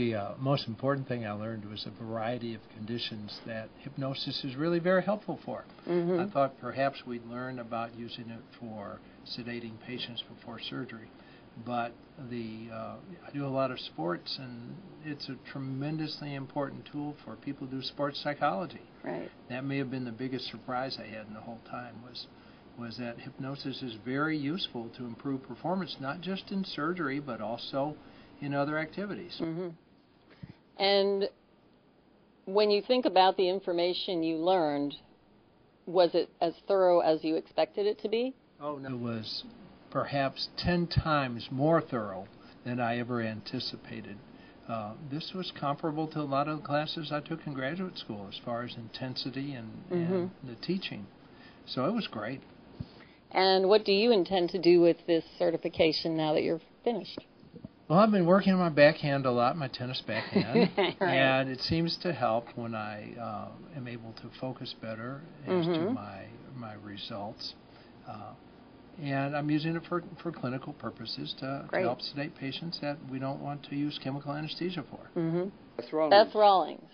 the uh, most important thing I learned was a variety of conditions that hypnosis is really very helpful for. Mm-hmm. I thought perhaps we'd learn about using it for sedating patients before surgery, but the uh, I do a lot of sports, and it's a tremendously important tool for people who do sports psychology. Right. That may have been the biggest surprise I had in the whole time was was that hypnosis is very useful to improve performance, not just in surgery, but also in other activities. hmm And when you think about the information you learned, was it as thorough as you expected it to be? Oh, no. It was perhaps 10 times more thorough than I ever anticipated. Uh, this was comparable to a lot of the classes I took in graduate school as far as intensity and, Mm-hmm. and the teaching. So it was great. And what do you intend to do with this certification now that you're finished? Well, I've been working on my backhand a lot, my tennis backhand, Right. and it seems to help when I uh, am able to focus better as to Mhm. my my results. Uh, and I'm using it for for clinical purposes to, to help sedate patients that we don't want to use chemical anesthesia for. Mm-hmm. That's wrong. Beth Rawlings.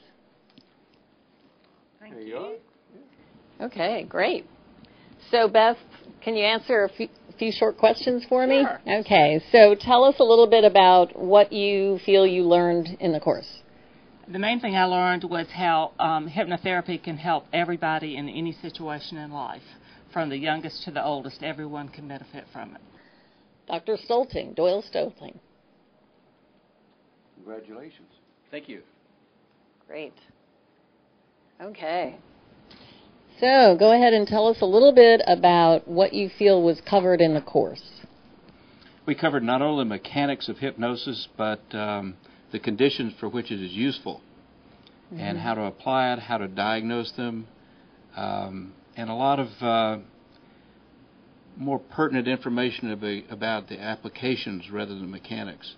There you are. Okay, great. So, Beth, can you answer a few, few short questions for me? Sure. Okay, so tell us a little bit about what you feel you learned in the course. The main thing I learned was how um, hypnotherapy can help everybody in any situation in life, from the youngest to the oldest. Everyone can benefit from it. Dr. Stolting, Doyle Stolting. Congratulations. Thank you. Great. Okay. So, go ahead and tell us a little bit about what you feel was covered in the course. We covered not only the mechanics of hypnosis, but um, the conditions for which it is useful, and how to apply it, how to diagnose them, um, and a lot of uh, more pertinent information about the applications rather than mechanics.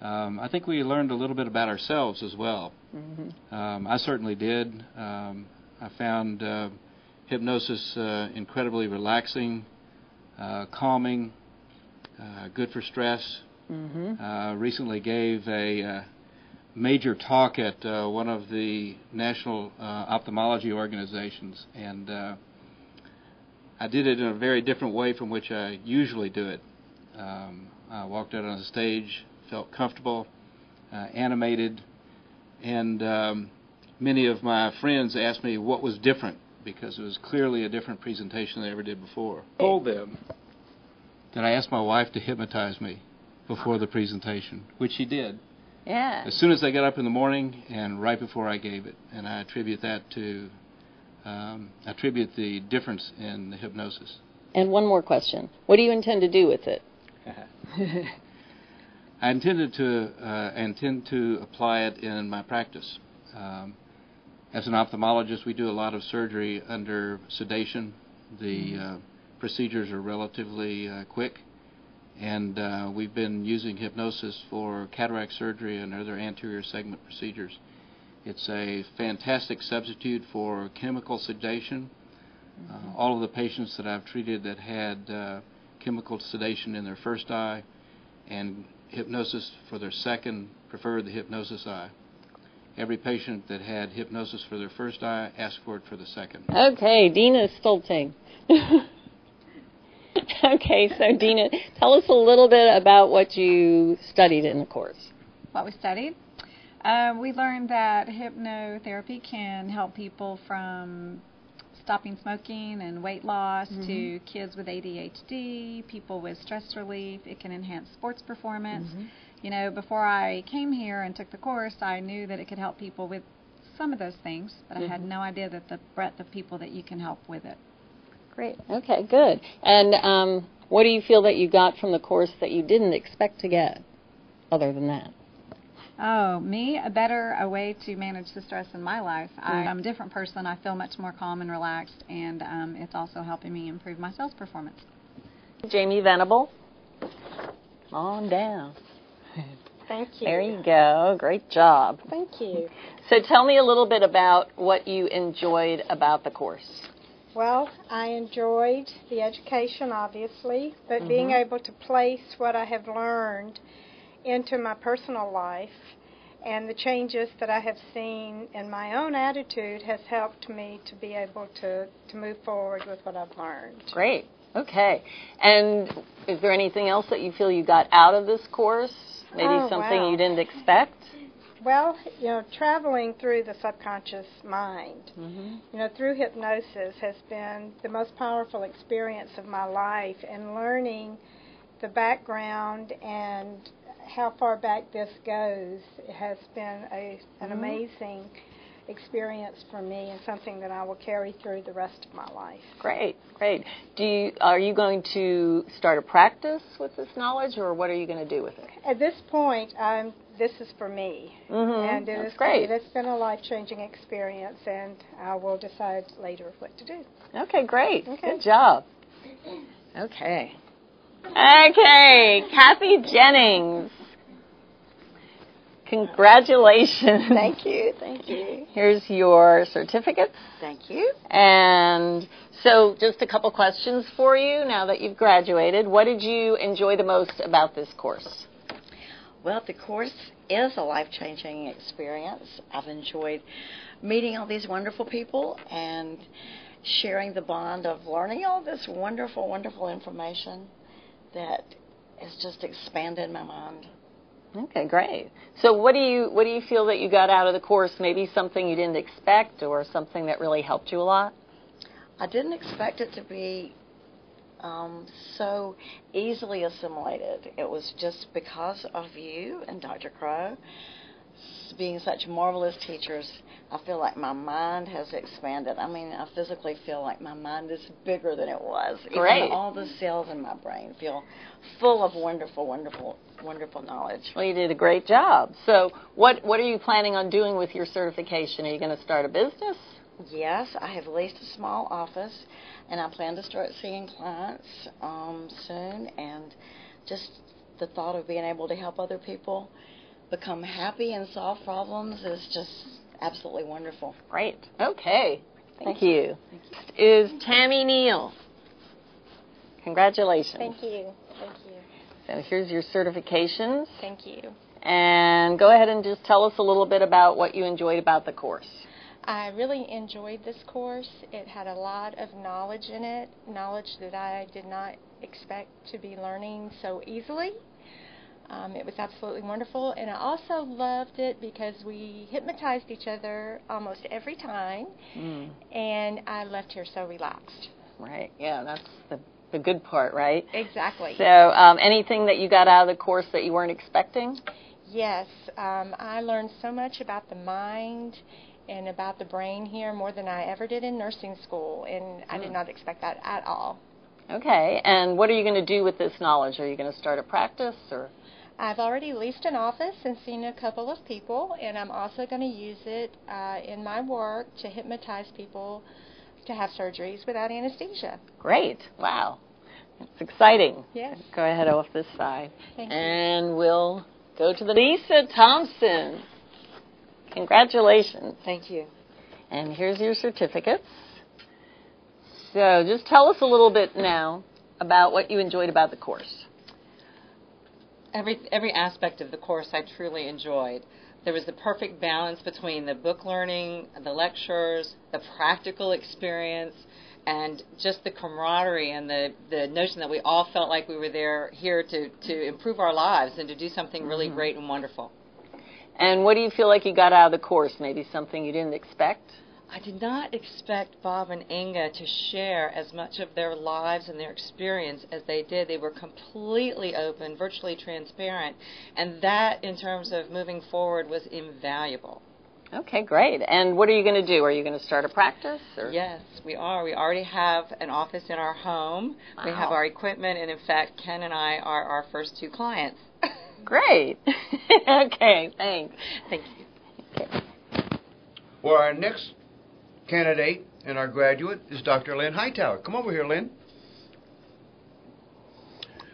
Um, I think we learned a little bit about ourselves as well. Mm-hmm. Um, I certainly did. Um, I found uh, hypnosis uh, incredibly relaxing, uh, calming, uh, good for stress. Mm-hmm. Uh, recently gave a uh, major talk at uh, one of the national uh, ophthalmology organizations, and uh, I did it in a very different way from which I usually do it. Um, I walked out on the stage, felt comfortable, uh, animated, and um, many of my friends asked me what was different because it was clearly a different presentation than I ever did before. Told them that I asked my wife to hypnotize me before the presentation, which she did Yeah. as soon as I got up in the morning and right before I gave it, and I attribute that to um, attribute the difference in the hypnosis. And one more question. What do you intend to do with it? I intended to uh, intend to apply it in my practice. Um, as an ophthalmologist, we do a lot of surgery under sedation. The uh, procedures are relatively uh, quick, and uh, we've been using hypnosis for cataract surgery and other anterior segment procedures. It's a fantastic substitute for chemical sedation. Uh, all of the patients that I've treated that had uh, chemical sedation in their first eye and hypnosis for their second preferred the hypnosis eye. Every patient that had hypnosis for their first eye asked for it for the second. Okay, Dina Stolting. okay, so Dina, tell us a little bit about what you studied in the course. what we studied. Um, we learned that hypnotherapy can help people from stopping smoking and weight loss to kids with ADHD, people with stress relief. It can enhance sports performance. You know, before I came here and took the course, I knew that it could help people with some of those things, but I had no idea that the breadth of people that you can help with it. Great. Okay, good. And um, what do you feel that you got from the course that you didn't expect to get, other than that? Oh, me, a better a way to manage the stress in my life. I, I'm a different person. I feel much more calm and relaxed, and um, it's also helping me improve my sales performance. Jamie Venable. On down. Thank you. There you go. Great job. Thank you. So tell me a little bit about what you enjoyed about the course. Well, I enjoyed the education, obviously, but being mm-hmm. able to place what I have learned into my personal life and the changes that I have seen in my own attitude has helped me to be able to, to move forward with what I've learned. Great. Okay. And is there anything else that you feel you got out of this course? Maybe Oh, something wow. you didn't expect? Well, you know, traveling through the subconscious mind, Mm-hmm. you know, through hypnosis has been the most powerful experience of my life, and learning the background and how far back this goes has been a an Mhm. amazing experience for me and something that I will carry through the rest of my life. Great, great. Do you are you going to start a practice with this knowledge, or what are you going to do with it? At this point, um, this is for me, Mm-hmm. and it That's is- great. It has been a life-changing experience, and I will decide later what to do. Okay, great. Okay. Good job. Okay. Okay, Kathy Jennings. Congratulations. Thank you, thank you, Here's your certificates. thank you. And so, just a couple questions for you now that you've graduated. What did you enjoy the most about this course? Well, the course is a life changing experience. I've enjoyed meeting all these wonderful people and sharing the bond of learning all this wonderful, wonderful information that has just expanded my mind. Okay, great. So, what do you what do you feel that you got out of the course? Maybe something you didn't expect, or something that really helped you a lot. I didn't expect it to be um, so easily assimilated. It was just because of you and Dr. Crow being such marvelous teachers. I feel like my mind has expanded. I mean, I physically feel like my mind is bigger than it was. Even Great. all the cells in my brain feel full of wonderful, wonderful, wonderful knowledge. Well, you did a great job. So, what what are you planning on doing with your certification? Are you going to start a business? Yes, I have leased a small office, and I plan to start seeing clients um, soon. And just the thought of being able to help other people become happy and solve problems is just absolutely wonderful. Great. Okay. Thank, Thank you. Is Tammy Neal. Congratulations. Thank you. Thank you. So here's your certifications. Thank you. And go ahead and just tell us a little bit about what you enjoyed about the course. I really enjoyed this course. It had a lot of knowledge in it, knowledge that I did not expect to be learning so easily. Um, it was absolutely wonderful, and I also loved it because we hypnotized each other almost every time, Mm, and I left here so relaxed. right. Yeah, that's the, the good part, right? Exactly. So, um, anything that you got out of the course that you weren't expecting? Yes, um, I learned so much about the mind and about the brain here more than I ever did in nursing school, and I did Mm. not expect that at all. Okay. And what are you going to do with this knowledge? Are you going to start a practice or? I've already leased an office and seen a couple of people, and I'm also going to use it uh, in my work to hypnotize people to have surgeries without anesthesia. Great. Wow. It's exciting. Yes. Go ahead off this side. Thank you. And we'll go to the Lisa Thompson. Congratulations. Thank you. And here's your certificates. So just tell us a little bit now about what you enjoyed about the course. Every every aspect of the course I truly enjoyed. There was the perfect balance between the book learning, the lectures, the practical experience, and just the camaraderie and the, the notion that we all felt like we were there here to, to improve our lives and to do something really mm-hmm. great and wonderful. And what do you feel like you got out of the course? Maybe something you didn't expect? I did not expect Bob and Inga to share as much of their lives and their experience as they did. They were completely open, virtually transparent, and that, in terms of moving forward, was invaluable. Okay, great. And what are you going to do? Are you going to start a practice? Or? Yes, we are. We already have an office in our home. We have our equipment, and in fact, Ken and I are our first two clients. Great. okay, thanks. Thank you. Well, our next candidate and our graduate is Dr. Lynn Hightower. Come over here, Lynn.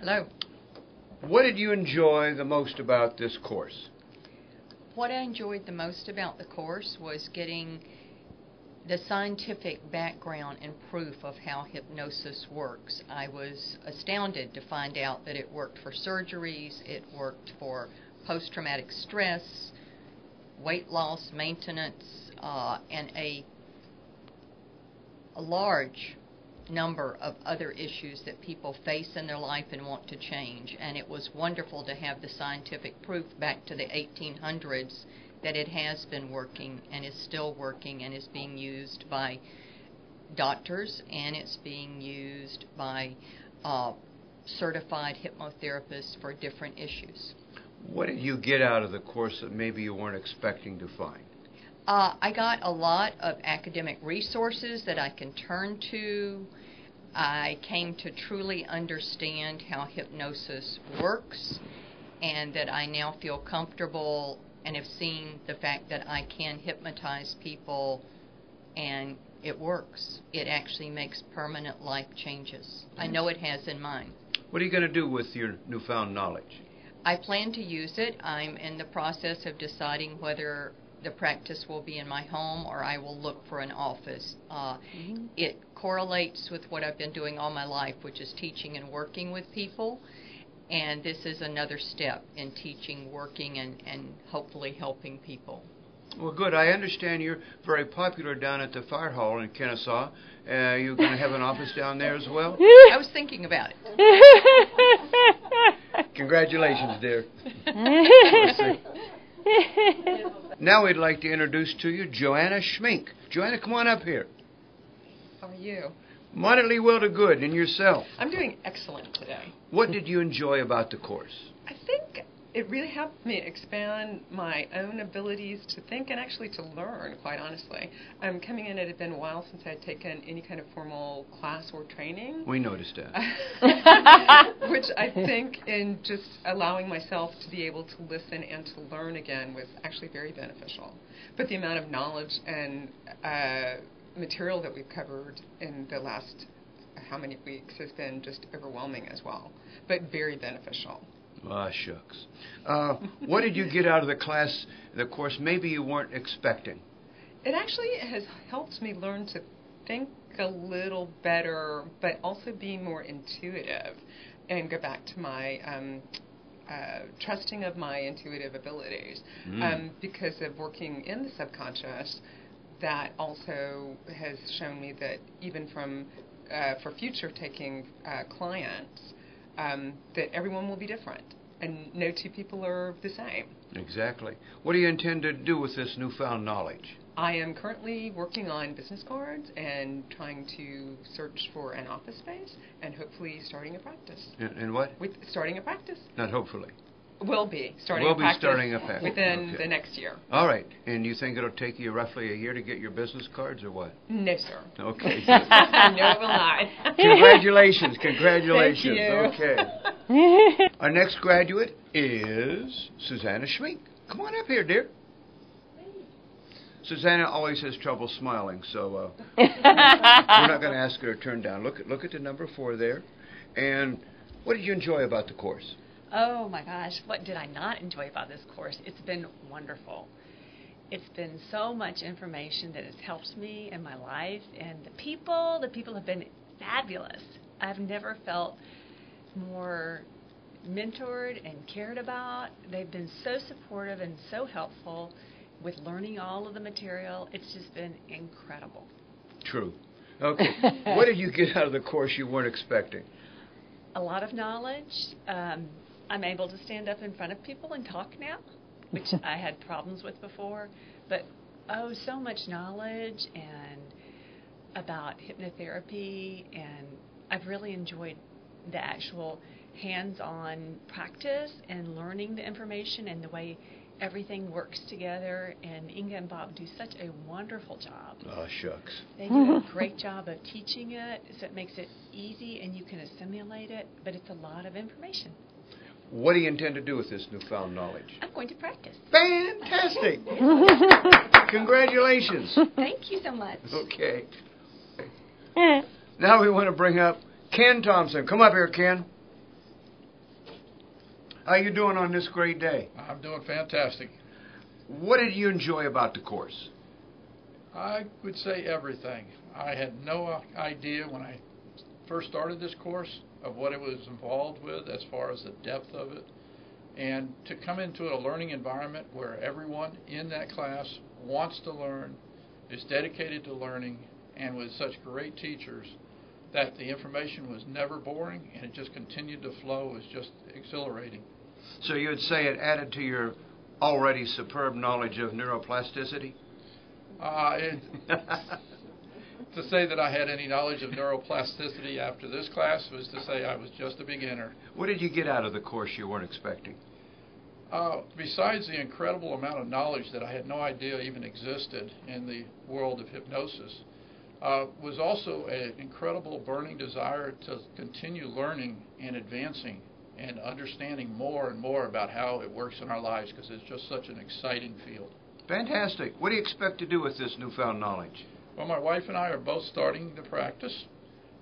Hello. What did you enjoy the most about this course? What I enjoyed the most about the course was getting the scientific background and proof of how hypnosis works. I was astounded to find out that it worked for surgeries, it worked for post traumatic stress, weight loss, maintenance, uh, and a, a large number of other issues that people face in their life and want to change. And it was wonderful to have the scientific proof back to the 1800s that it has been working and is still working and is being used by doctors and it's being used by uh, certified hypnotherapists for different issues. What did you get out of the course that maybe you weren't expecting to find? Uh, I got a lot of academic resources that I can turn to. I came to truly understand how hypnosis works, and that I now feel comfortable and have seen the fact that I can hypnotize people and it works. It actually makes permanent life changes. I know it has in mine. What are you going to do with your newfound knowledge? I plan to use it. I'm in the process of deciding whether the practice will be in my home or I will look for an office. Uh, mm-hmm. It correlates with what I've been doing all my life, which is teaching and working with people. And this is another step in teaching, working, and, and hopefully helping people. Well, good. I understand you're very popular down at the fire hall in Kennesaw. Uh, you're going to have an office down there as well? I was thinking about it. Congratulations, dear. now we'd like to introduce to you Joanna Schmink. Joanna, come on up here. How are you? Moderately well to good. And yourself? I'm doing excellent today. What did you enjoy about the course? I think it really helped me expand my own abilities to think and actually to learn, quite honestly. Um, coming in, it had been a while since I had taken any kind of formal class or training. We noticed that. Which I think, in just allowing myself to be able to listen and to learn again, was actually very beneficial. But the amount of knowledge and uh, material that we've covered in the last how many weeks has been just overwhelming as well, but very beneficial. Ah, shucks. Uh, what did you get out of the class, the course, maybe you weren't expecting? It actually has helped me learn to think a little better, but also be more intuitive and go back to my um, uh, trusting of my intuitive abilities. Mm. Um, because of working in the subconscious, that also has shown me that even from uh, for future taking uh, clients, um, that everyone will be different and no two people are the same. Exactly. What do you intend to do with this newfound knowledge? I am currently working on business cards and trying to search for an office space and hopefully starting a practice. And, what? With starting a practice. Not hopefully. Will be starting will be starting a practice within okay. the next year. All right. And you think it'll take you roughly a year to get your business cards, or what? No, sir. Okay. no, it will not. Congratulations! Congratulations. Thank you. Okay. Our next graduate is Susanna Schmink. Come on up here, dear. Susanna always has trouble smiling, so uh, we're not going to ask her to turn down. Look at look at the number four there. And what did you enjoy about the course? Oh my gosh, what did I not enjoy about this course? It's been wonderful. It's been so much information that has helped me in my life, and the people, the people have been fabulous. I've never felt more mentored and cared about. They've been so supportive and so helpful with learning all of the material. It's just been incredible. True. Okay. what did you get out of the course you weren't expecting? A lot of knowledge, um, I'm able to stand up in front of people and talk now, which I had problems with before. But oh, so much knowledge and about hypnotherapy, and I've really enjoyed the actual hands-on practice and learning the information and the way everything works together. And Inga and Bob do such a wonderful job. Oh, shucks. They do a great job of teaching it, so it makes it easy and you can assimilate it, but it's a lot of information. What do you intend to do with this newfound knowledge? I'm going to practice. Fantastic! Congratulations. Thank you so much. Okay. Eh. Now we want to bring up Ken Thompson. Come up here, Ken. How are you doing on this great day? I'm doing fantastic. What did you enjoy about the course? I would say everything. I had no uh, idea when I first started this course of what it was involved with as far as the depth of it. And to come into a learning environment where everyone in that class wants to learn, is dedicated to learning, and with such great teachers, that the information was never boring and it just continued to flow was just exhilarating. So you would say it added to your already superb knowledge of neuroplasticity? Uh, it, to say that I had any knowledge of neuroplasticity after this class was to say I was just a beginner. What did you get out of the course you weren't expecting? Uh, besides the incredible amount of knowledge that I had no idea even existed in the world of hypnosis, uh, was also an incredible burning desire to continue learning and advancing and understanding more and more about how it works in our lives because it's just such an exciting field. Fantastic. What do you expect to do with this newfound knowledge? Well, my wife and I are both starting the practice,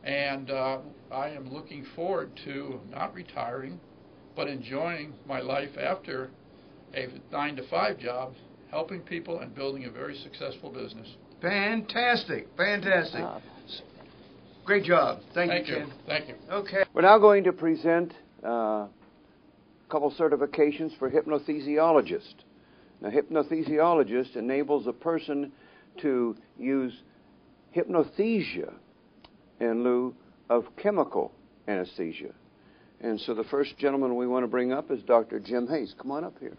and uh, I am looking forward to not retiring, but enjoying my life after a nine to five job, helping people and building a very successful business. Fantastic. Fantastic. Great job. Thank, Thank you, you. Ken. Thank you. Okay. We're now going to present uh, a couple certifications for hypnothesiologist. Now, hypnothesiologist enables a person to use hypnothesia in lieu of chemical anesthesia. And so the first gentleman we want to bring up is Dr. Jim Hayes. Come on up here.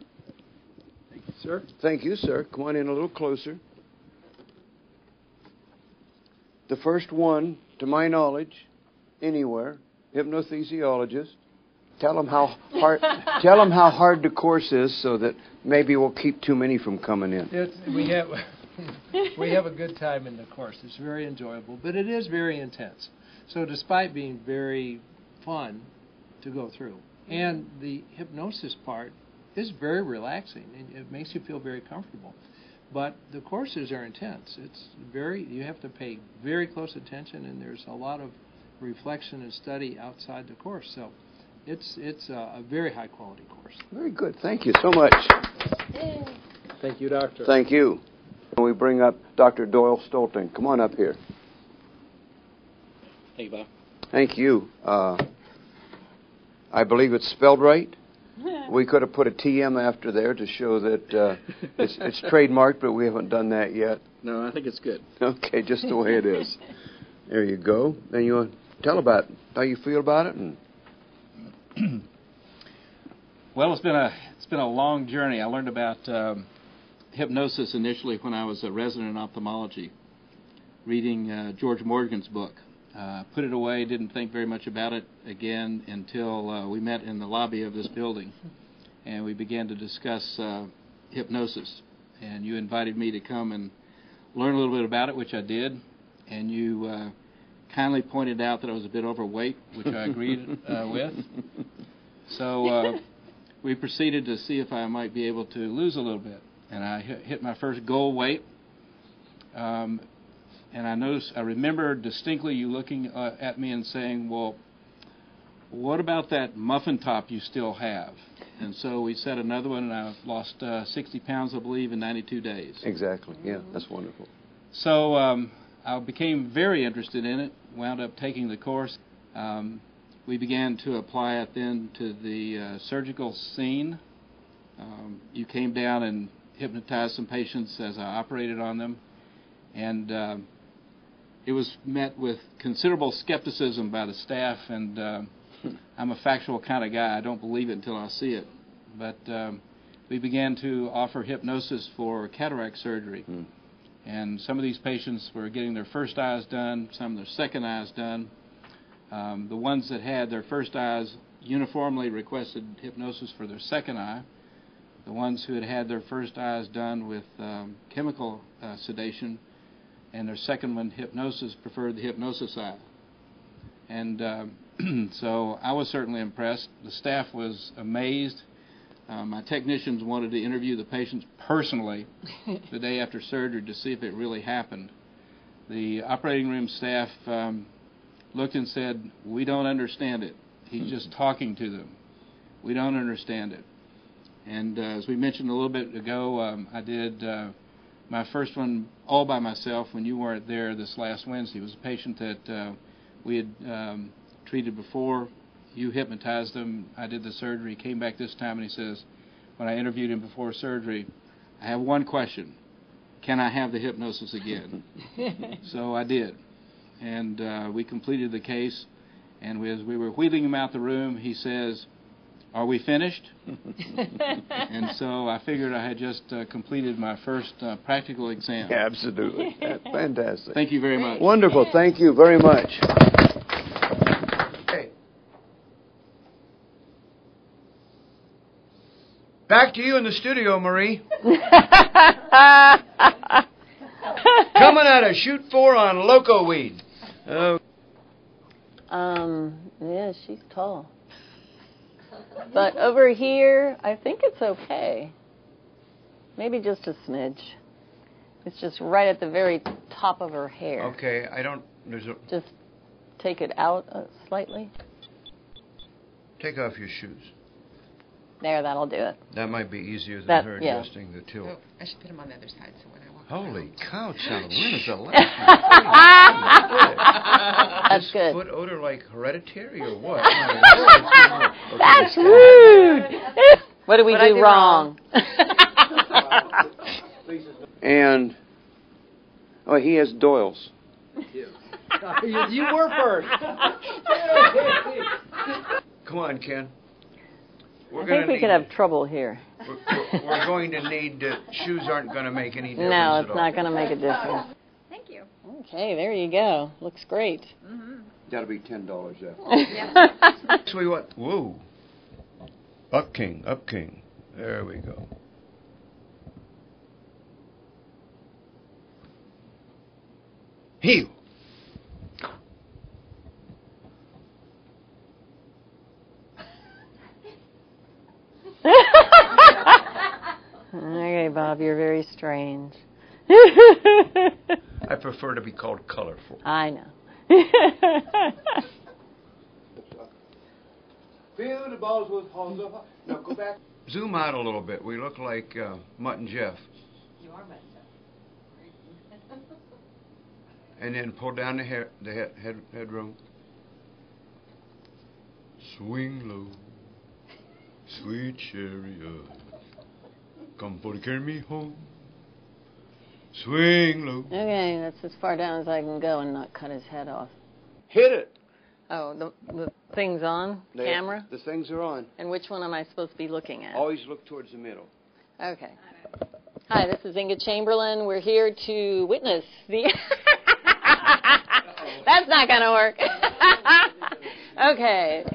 Thank you, sir. Thank you, sir. Come on in a little closer. The first one, to my knowledge, anywhere, hypnothesiologist. Tell them how hard. tell them how hard the course is, so that maybe we'll keep too many from coming in. It's, we have we have a good time in the course. It's very enjoyable, but it is very intense. So, despite being very fun to go through, and the hypnosis part is very relaxing, and it makes you feel very comfortable. But the courses are intense. It's very you have to pay very close attention, and there's a lot of reflection and study outside the course. So, it's it's a, a very high quality course. Very good. Thank you so much. Thank you, doctor. Thank you. We bring up Dr. Doyle Stolting. Come on up here. Thank you, Bob. Thank you. Uh, I believe it's spelled right. We could have put a TM after there to show that uh, it's, it's trademarked, but we haven't done that yet. No, I think it's good. Okay, just the way it is. There you go. Then you want to tell about how you feel about it, and Well, it's been a it's been a long journey. I learned about um, hypnosis initially when I was a resident in ophthalmology, reading uh, George Morgan's book. Uh, put it away, didn't think very much about it again until uh, we met in the lobby of this building, and we began to discuss uh, hypnosis. And you invited me to come and learn a little bit about it, which I did. And you uh, kindly pointed out that I was a bit overweight, which I agreed uh, with. So uh, we proceeded to see if I might be able to lose a little bit, and I hit, my first goal weight. Um, and I noticed, I remember distinctly you looking uh, at me and saying, "Well, what about that muffin top you still have?" And so we set another one, and I've lost uh, 60 pounds, I believe, in 92 days. exactly. Yeah, that's wonderful. So um, I became very interested in it, wound up taking the course. Um, we began to apply it then to the uh, surgical scene. Um, you came down and hypnotized some patients as I operated on them, and um it was met with considerable skepticism by the staff. And uh, I'm a factual kind of guy; I don't believe it until I see it. But um, we began to offer hypnosis for cataract surgery. And some of these patients were getting their first eyes done, some their second eyes done. Um, the ones that had their first eyes uniformly requested hypnosis for their second eye. The ones who had had their first eyes done with um, chemical uh, sedation and their second one, hypnosis, preferred the hypnosis eye. And um, so I was certainly impressed. The staff was amazed. Uh, my technicians wanted to interview the patients personally the day after surgery to see if it really happened. The operating room staff um, looked and said, We don't understand it. He's just talking to them. We don't understand it. And uh, as we mentioned a little bit ago, um, I did uh, my first one all by myself when you weren't there this last Wednesday. It was a patient that uh, we had um, treated before you hypnotized him. I did the surgery. He Came back this time and he says, when I interviewed him before surgery, I have one question: Can I have the hypnosis again? so I did, and uh, we completed the case. And as we were wheeling him out the room, he says, "Are we finished?" and so I figured I had just uh, completed my first uh, practical exam. Absolutely. That's fantastic. Thank you very much. Wonderful. Thank you very much. Okay. Back to you in the studio, Marie. Coming out of shoot four on loco weed. Uh, Um, yeah, she's tall. But over here, I think it's okay. Maybe just a smidge. It's just right at the very top of her hair. okay, I don't. There's a. Just take it out uh, slightly. Take off your shoes. There, that'll do it. That might be easier than That- her yeah. adjusting the tilt. Oh, I should put them on the other side so when I walk. Holy cow, child! When is the last That's good. Foot odor like hereditary or what? That's rude. What did we What'd do do wrong? And oh, he has Doyle's. you, you were first. Come on, Ken. We're I think we need could have trouble here. We're, we're- we're going to need uh, shoes. Aren't going to make any difference. No, it's all. not going to make a difference. Thank you. Okay, there you go. Looks great. Mm-hmm. That'll be ten dollars after. Yeah. so we what? Whoa. Up king, up king. There we go. Heel. okay, Bob, you're very strange. I prefer to be called colorful. I know. Feel balls with horns up. Now go back. Zoom out a little bit. We look like uh, Mutt and Jeff. You are messed And then pull down the head, the head, head headroom. Swing low, sweet chariot, come for to carry me home. Swing low. Okay, that's as far down as I can go and not cut his head off. Hit it. Oh, the, the thing's on? The- Camera? The things are on. And which one am I supposed to be looking at? Always look towards the middle. Okay. Hi, this is Inga Chamberlain. We're here to witness the. That's not going to work. okay.